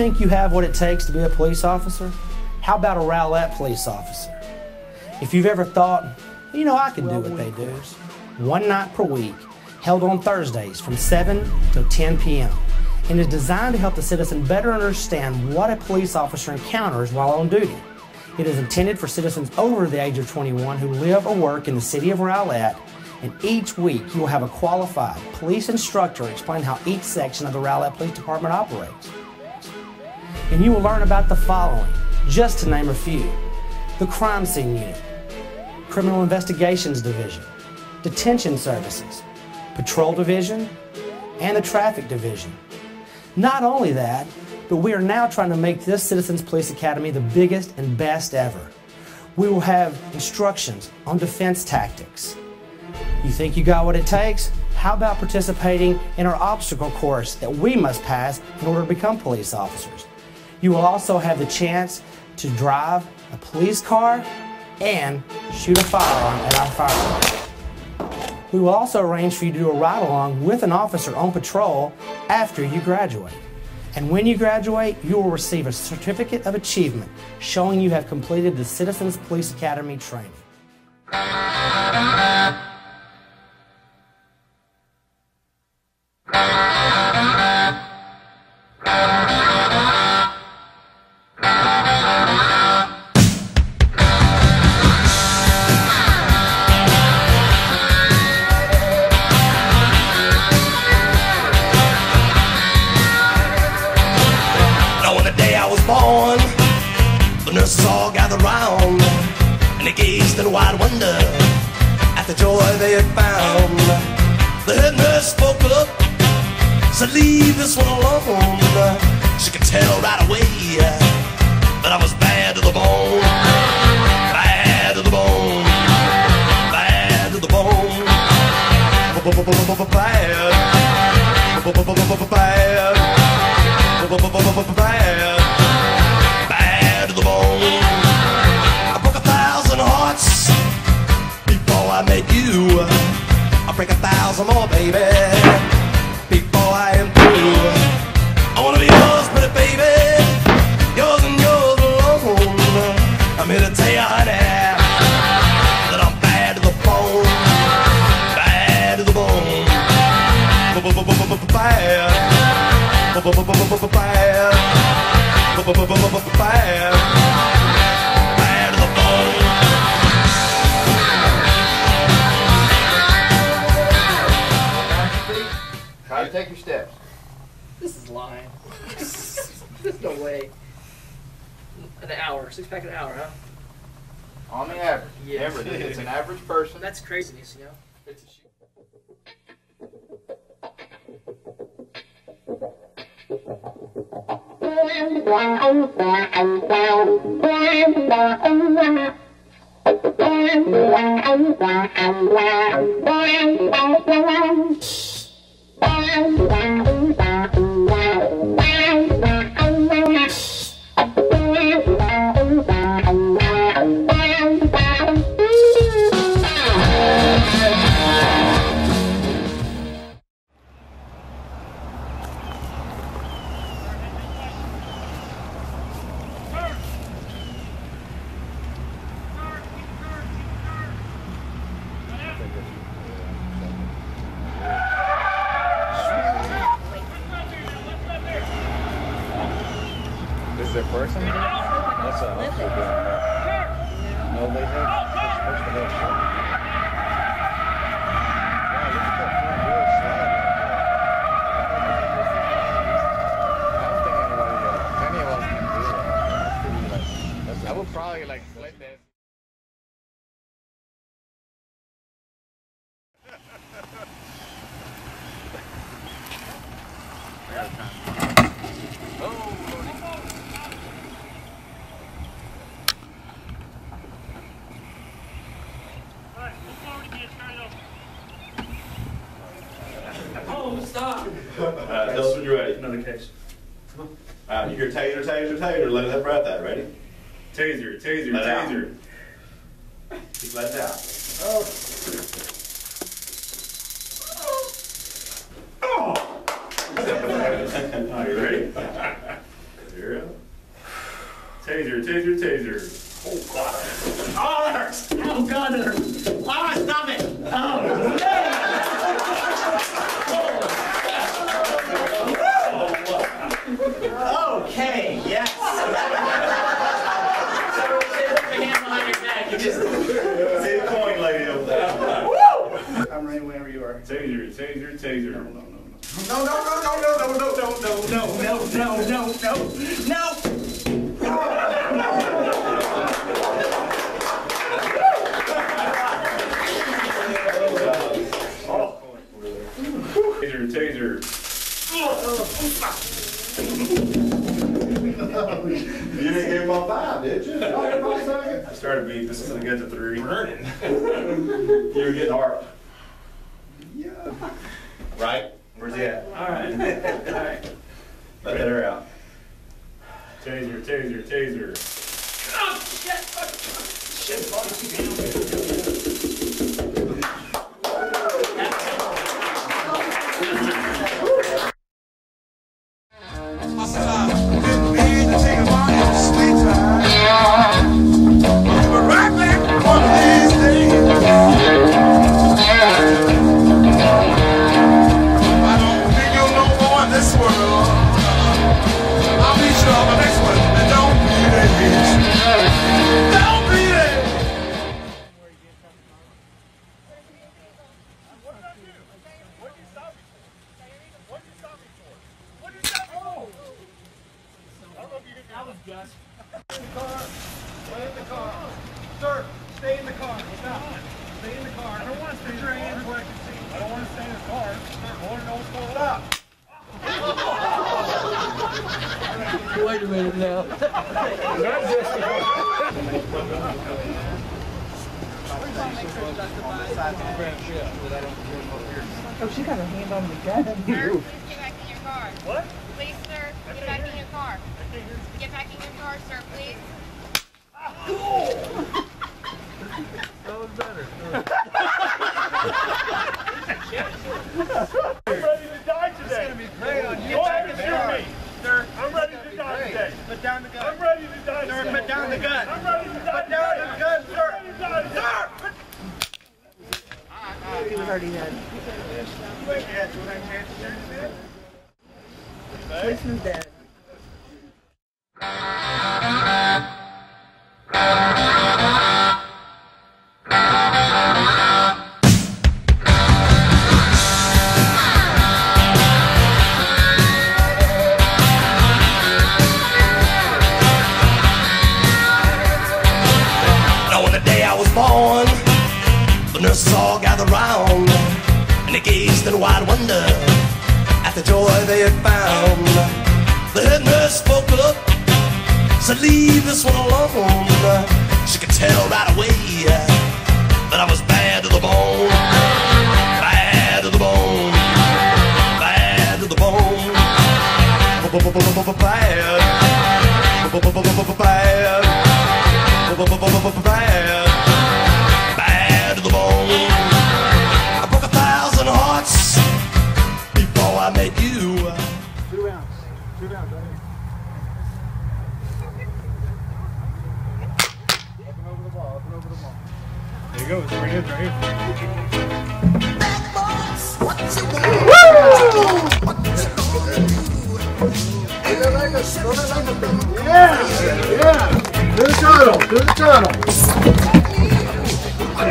think you have what it takes to be a police officer? How about a Rowlett police officer? If you've ever thought, you know, I can do what they do, one night per week, held on Thursdays from 7 to 10 p.m., and is designed to help the citizen better understand what a police officer encounters while on duty. It is intended for citizens over the age of 21 who live or work in the city of Rowlett, and each week you will have a qualified police instructor explain how each section of the Rowlett Police Department operates. And you will learn about the following, just to name a few the Crime Scene Unit, Criminal Investigations Division, Detention Services, Patrol Division, and the Traffic Division. Not only that, but we are now trying to make this Citizens Police Academy the biggest and best ever. We will have instructions on defense tactics. You think you got what it takes? How about participating in our obstacle course that we must pass in order to become police officers? You will also have the chance to drive a police car and shoot a firearm at our fireworks. We will also arrange for you to do a ride along with an officer on patrol after you graduate. And when you graduate, you will receive a certificate of achievement showing you have completed the Citizens Police Academy training. Bad, bad To the bone. How you take your steps? This is lying. There's no way. An hour, six pack an hour, huh? On the average. Yeah. Remember, it's an average person. That's craziness, you know. This is their first one? That's a officer doing that. No, they have, they're supposed to have some. Wow, look at that front wheel slide like that. I don't think anybody, uh, any of us can do that. That's pretty, like, that's, I would probably like split this. Oh, stop! Alright, tell us when you're ready. Another case. Alright, uh, you hear taser, taser, taser, let that breath out, ready? Taser, taser, Let it out. taser. Keep letting it out. Oh. Taser, taser. No, no, no, no. No, no, no, no, no, no, no, no, no, no, no, no, no, no. Taser, taser. You didn't give him a five, did you? I started beat this to get to three. Running. you were getting hard. Yeah. Right? Where's he at? All right. All right. Let that air out. Taser, taser, taser. Oh, she got her hand on the gun. Sir, please get back in your car. What? Please, sir, get back in your car. Get back in your car, sir, please. I'm ready to die today. It's going to be great on you. Don't ever shoot me. Sir, I'm ready to die today. Put down the gun. I'm ready to die Sir, today. put down the gun. I'm ready to die Put down the gun, sir. I'm ready to die today. Sir! He was already dead. Policeman's dead. Bye.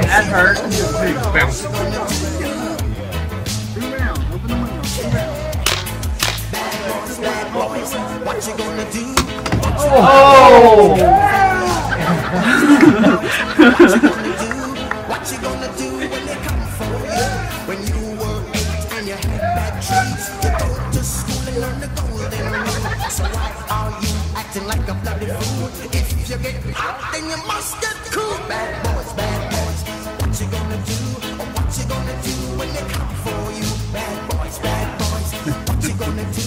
That hurt. Two rounds. Open the window. Two rounds. What you gonna do? What you gonna do when they come for you? When you were eight and you had bad traits, you go to school and learn the golden rule. So why are you acting like a bloody fool? You get hot, then you must get cool. Bad boys, bad boys. What you gonna do? What you gonna do when they come for you? Bad boys, bad boys. What you gonna do?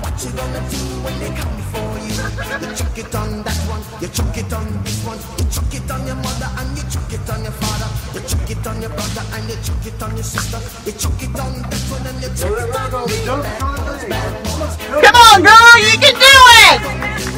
What you gonna do when they come for you? You chuck it on that one, you chuck it on this one, you chuck it on your mother and you chuck it on your father, you chuck it on your brother and you chuck it on your sister, you chuck it on that one and you chuck it on me. Come on, girl, you can do it!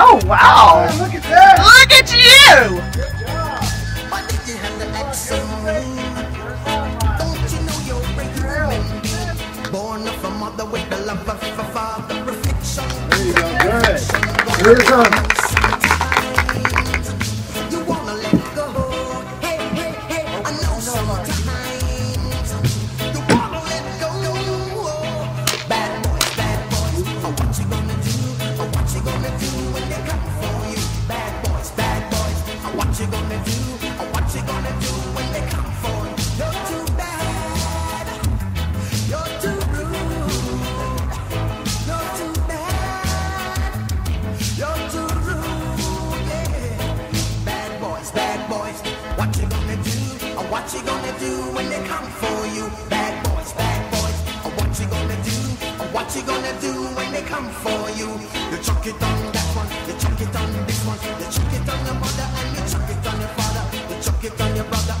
Oh wow! Look at that! Look at you! Good job. Why did you have? Don't you know you're breaking Born of a mother with the love of a father. There you go. Good. Here it comes. it from your brother.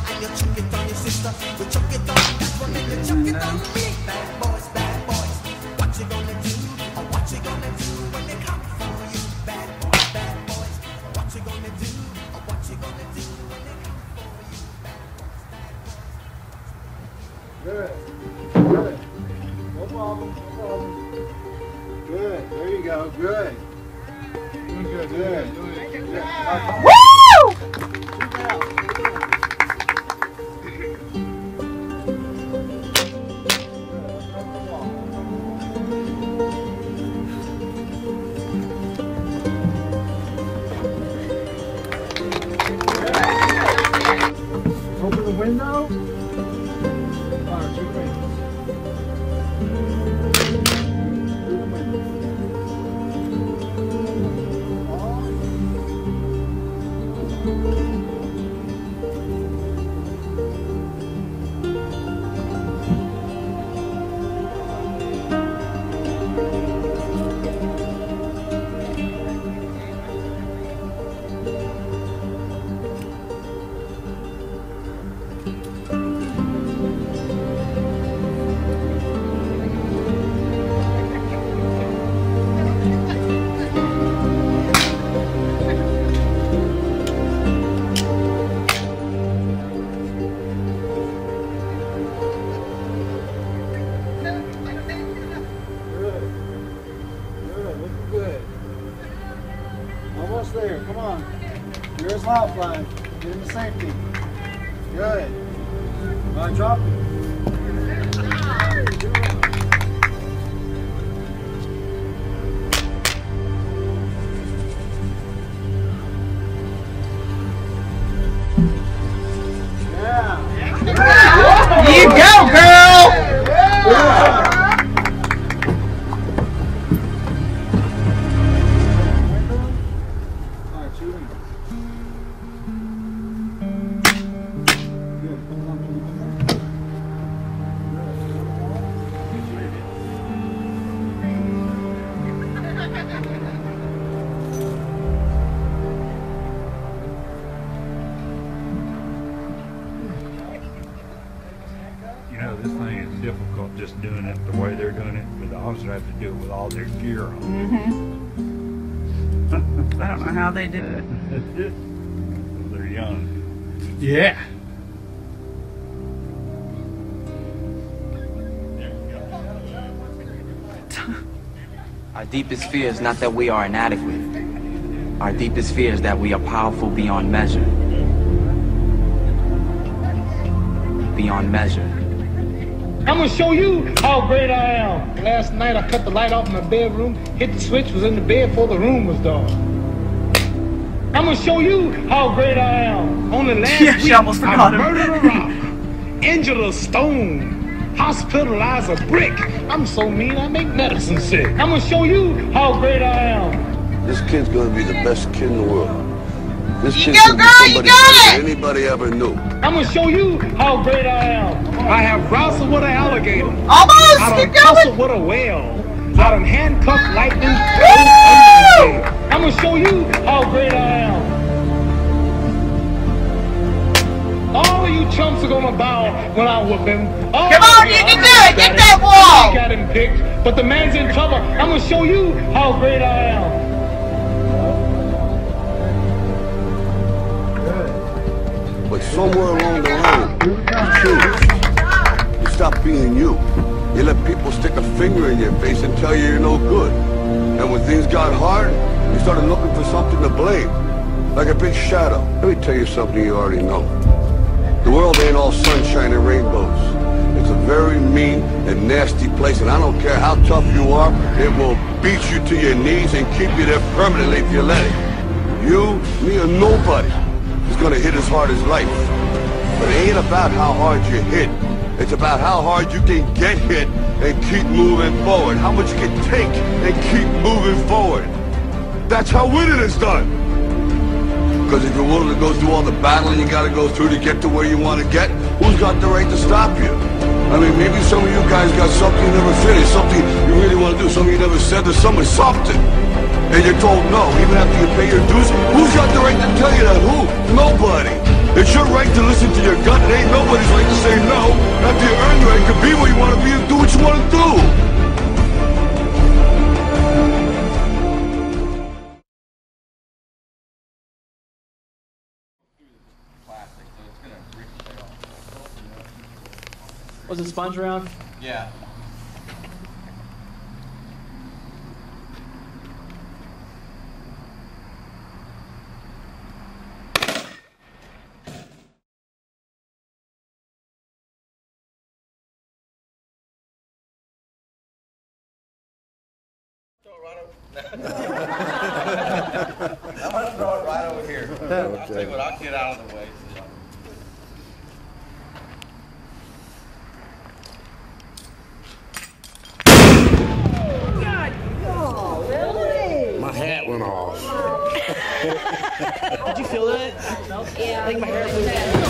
you know, this thing is difficult just doing it the way they're doing it, but the officers have to do it with all their gear on. Mm -hmm. I don't know how they do it. they're young. Yeah. Our deepest fear is not that we are inadequate. Our deepest fear is that we are powerful beyond measure. Beyond measure. I'm gonna show you how great I am. Last night I cut the light off my bedroom, hit the switch, was in the bed before the room was dark. I'm gonna show you how great I am. Only last yeah, week, almost forgot I him. murdered a rock, injured a stone, hospitalized a brick. I'm so mean I make medicine sick. I'm gonna show you how great I am. This kid's gonna be the best kid in the world. This You kid's go, gonna be girl, you somebody got better than anybody ever knew. I'm gonna show you how great I am. I have wrestled with an alligator. Almost, I keep done tussled with a whale. I done handcuffed lightning. Woo! I'm gonna show you how great I am. All of you chumps are gonna bow when I whoop him. All Come on, you can do it. Get that wall. I got him picked, but the man's in trouble. I'm gonna show you how great I am. But somewhere along the line, you changed. You stopped being you. You let people stick a finger in your face and tell you you're no good. And when things got hard, you started looking for something to blame. Like a big shadow. Let me tell you something you already know. The world ain't all sunshine and rainbows. It's a very mean and nasty place, and I don't care how tough you are, it will beat you to your knees and keep you there permanently if you let it. You, me, or nobody is gonna hit as hard as life. But it ain't about how hard you hit. It's about how hard you can get hit and keep moving forward. How much you can take and keep moving forward. That's how winning is done. Because if you're willing to go through all the battling you gotta go through to get to where you want to get, who's got the right to stop you? I mean, maybe some of you guys got something you never finished, something you really want to do, something you never said to someone, something. And you're told no, even after you pay your dues. Who's got the right to tell you that? Who? Nobody. It's your right to listen to your gut. It ain't nobody's right to say no. After you earn your right to be where you want to be and do what you want to do. Was it sponge around? Yeah. I'm gonna throw it right over here. I'll tell you what, I'll get out of the way. so y'all- My hat went off. Did you feel that? Yeah. I think my hair blew.